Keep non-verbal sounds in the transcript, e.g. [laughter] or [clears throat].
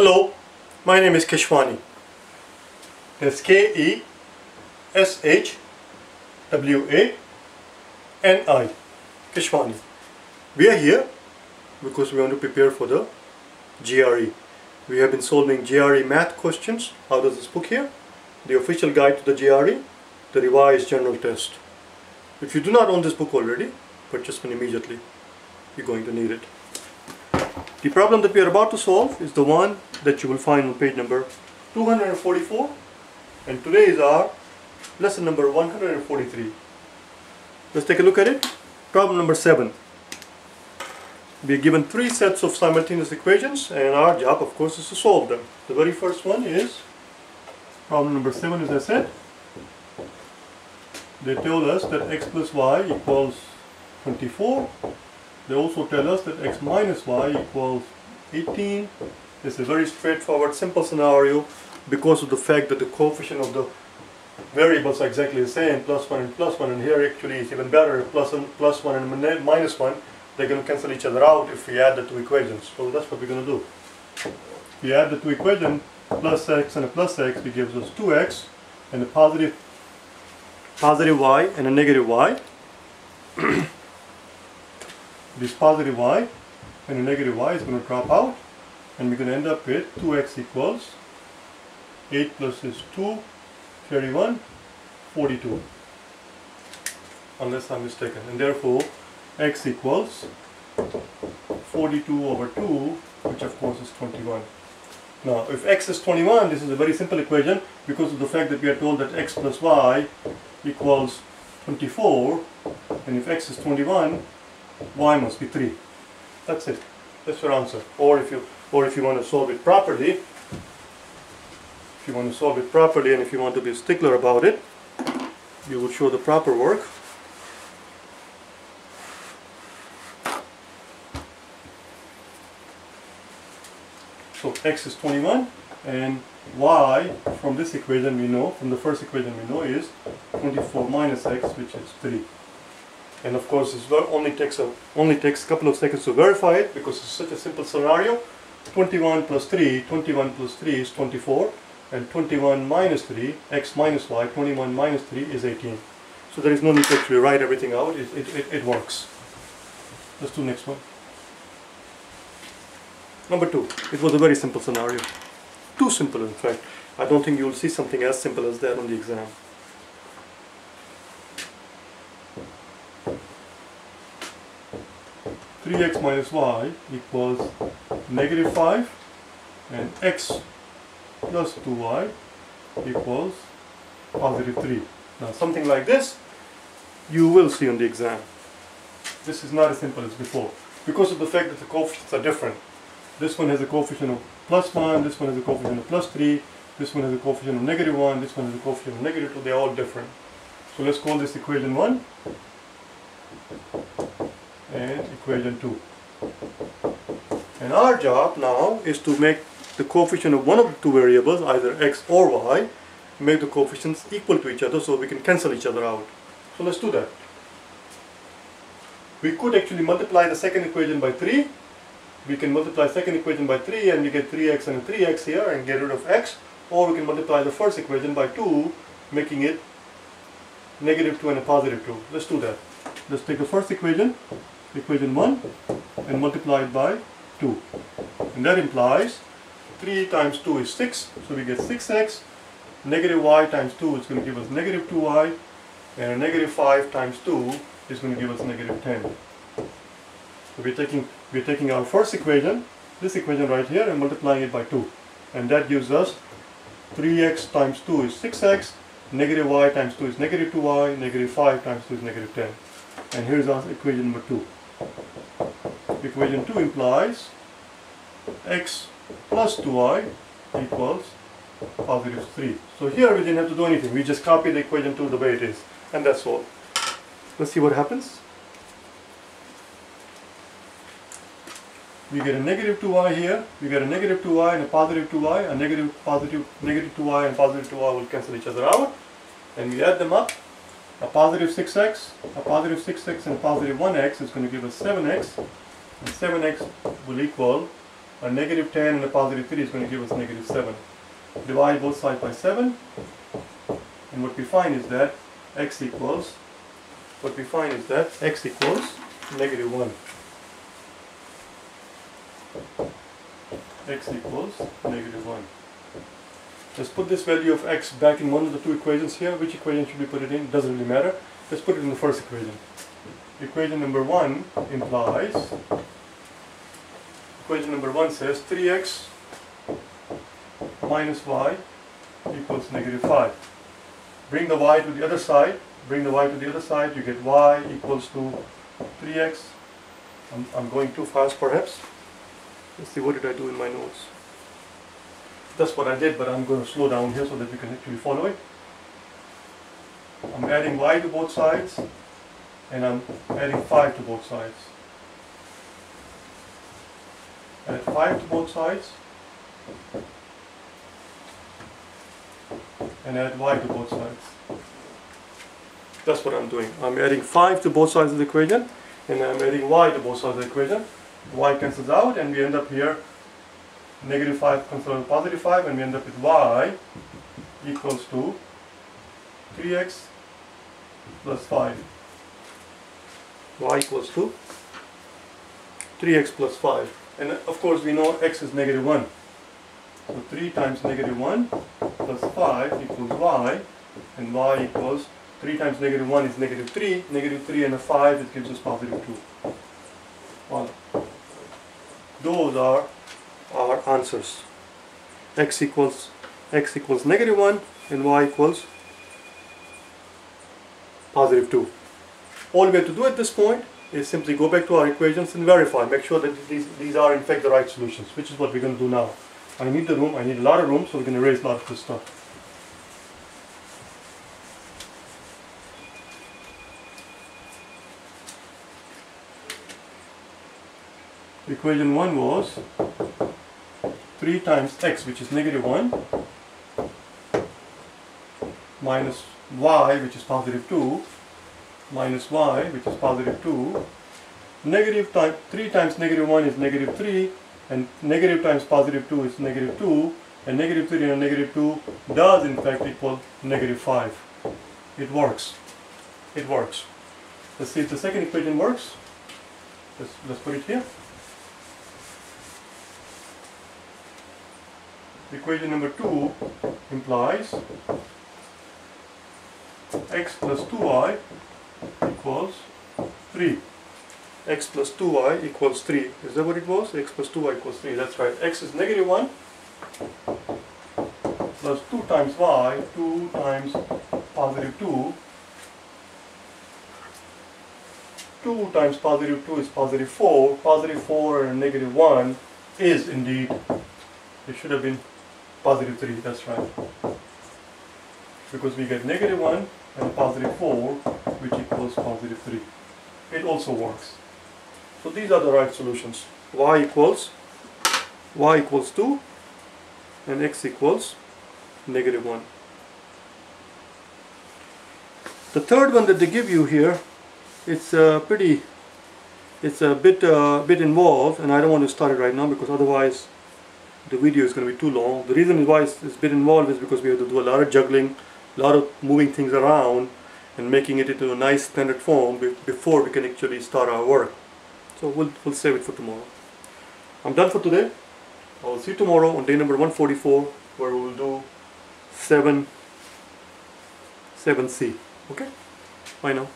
Hello, my name is Keshwani. That's K-E-S-H-W-A-N-I. Keshwani. We are here because we want to prepare for the GRE. We have been solving GRE math questions out of this book here, the official guide to the GRE, the revised general test. If you do not own this book already, purchase one immediately. You're going to need it. The problem that we are about to solve is the one that you will find on page number 244 and today is our lesson number 143. Let's take a look at it. Problem number 7. We are given three sets of simultaneous equations and our job of course is to solve them. The very first one is problem number 7 as I said. They tell us that x plus y equals 24 they also tell us that x minus y equals 18. It's a very straightforward, simple scenario because of the fact that the coefficient of the variables are exactly the same, plus 1 and plus 1, and here actually it's even better, plus, and, plus 1 and minus 1, they're going to cancel each other out if we add the two equations. So that's what we're going to do. We add the two equations, plus x and a plus x, it gives us 2x, and a positive, positive y and a negative y. [clears throat] this positive y and the negative y is going to drop out and we're going to end up with 2x equals 8 plus is 2 31 42 unless I'm mistaken. And therefore x equals 42 over 2 which of course is 21 now if x is 21 this is a very simple equation because of the fact that we are told that x plus y equals 24 and if x is 21 y must be 3. That's it. That's your answer. Or if you or if you want to solve it properly, if you want to solve it properly and if you want to be a stickler about it, you will show the proper work. So x is 21 and y from this equation we know, from the first equation we know is 24 minus x which is 3 and of course it only takes a only takes a couple of seconds to verify it because it's such a simple scenario. 21 plus 3 21 plus 3 is 24 and 21 minus 3 x minus y 21 minus 3 is 18 so there is no need to actually write everything out. It, it, it, it works. Let's do next one. Number two. It was a very simple scenario. Too simple in fact. I don't think you will see something as simple as that on the exam 3x minus y equals negative 5 and x plus 2y equals positive 3. Now something like this you will see on the exam. This is not as simple as before because of the fact that the coefficients are different. This one has a coefficient of plus 1, this one has a coefficient of plus 3, this one has a coefficient of negative 1, this one has a coefficient of negative 2, they are all different. So let's call this equation 1 and equation 2. And our job now is to make the coefficient of one of the two variables, either x or y, make the coefficients equal to each other so we can cancel each other out. So let's do that. We could actually multiply the second equation by 3. We can multiply second equation by 3 and we get 3x and 3x here and get rid of x. Or we can multiply the first equation by 2, making it negative 2 and a positive 2. Let's do that. Let's take the first equation equation 1 and multiply it by 2. And that implies 3 times 2 is 6, so we get 6x. Negative y times 2 is going to give us negative 2y. And negative 5 times 2 is going to give us negative 10. So we're taking, we're taking our first equation, this equation right here, and multiplying it by 2. And that gives us 3x times 2 is 6x, negative y times 2 is negative 2y, negative 5 times 2 is negative 10. And here's our equation number 2. Equation 2 implies x plus 2y equals positive 3. So here we didn't have to do anything. We just copy the equation 2 the way it is. And that's all. Let's see what happens. We get a negative 2y here. We get a negative 2y and a positive 2y. A negative, positive, negative 2y and positive 2y will cancel each other out. And we add them up a positive 6x, a positive 6x and a positive 1x is going to give us 7x and 7x will equal a negative 10 and a positive 3 is going to give us negative 7. Divide both sides by 7 and what we find is that x equals what we find is that x equals negative 1. x equals negative 1. Let's put this value of x back in one of the two equations here. Which equation should we put it in? Doesn't really matter. Let's put it in the first equation. Equation number 1 implies, equation number 1 says 3x minus y equals negative 5. Bring the y to the other side, bring the y to the other side, you get y equals to 3x. I'm, I'm going too fast perhaps. Let's see, what did I do in my notes? That's what I did, but I'm going to slow down here so that you can actually follow it. I'm adding y to both sides, and I'm adding 5 to both sides. Add 5 to both sides, and add y to both sides. That's what I'm doing. I'm adding 5 to both sides of the equation, and I'm adding y to both sides of the equation. y cancels out, and we end up here, negative 5 cancels out positive 5, and we end up with y equals to 3x plus 5. y equals to 3x plus 5. And of course we know x is negative 1. So 3 times negative 1 plus 5 equals y, and y equals 3 times negative 1 is negative 3, negative 3 and a 5, it gives us positive 2. Well, those are answers. x equals x equals negative 1 and y equals positive 2. All we have to do at this point is simply go back to our equations and verify, make sure that these, these are in fact the right solutions, which is what we're going to do now. I need the room, I need a lot of room, so we're going to erase a lot of this stuff. Equation 1 was 3 times x, which is negative 1, minus y, which is positive 2, minus y, which is positive 2. Negative time, 3 times negative 1 is negative 3, and negative times positive 2 is negative 2 and negative 3 and negative 2 does in fact equal negative 5 it works. It works. Let's see if the second equation works. Let's, let's put it here equation number 2 implies x plus 2y equals 3 x plus 2y equals 3. Is that what it was? x plus 2y equals 3. That's right. x is negative 1 plus 2 times y, 2 times positive 2. 2 times positive 2 is positive 4. Positive 4 and negative 1 is indeed, it should have been positive 3. That's right. Because we get negative 1 and positive 4, which equals positive 3. It also works. So these are the right solutions. y equals y equals 2 and x equals negative 1. The third one that they give you here, it's uh, pretty, it's a bit, uh, bit involved and I don't want to start it right now because otherwise the video is going to be too long. The reason why it's, it's bit involved is because we have to do a lot of juggling, a lot of moving things around and making it into a nice standard form before we can actually start our work. So we'll, we'll save it for tomorrow. I'm done for today. I will see you tomorrow on day number 144 where we will do 7 7C. Okay? Bye now.